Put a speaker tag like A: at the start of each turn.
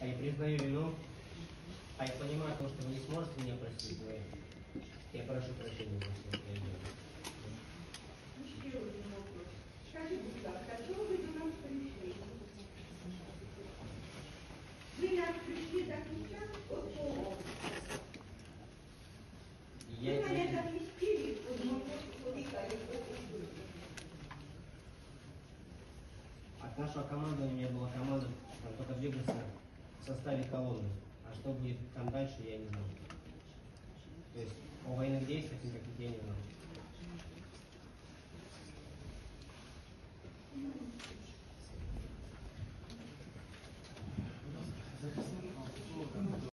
A: А я признаю вину. А я понимаю, то, что вы не сможете меня простить, но я прошу прощения за все, что я делаю.
B: Ще один вопрос. Скажіть, будь ласка, а чого ви до нас прийшли? Ви як прийшли захищати от кого?
A: Я
B: Ви мене
A: это...
B: захистили від одного чоловіка, якого вбили.
A: От нашего командования была команда составе колонны. А что будет там дальше, я не знаю. То есть о военных действиях никаких я не знаю.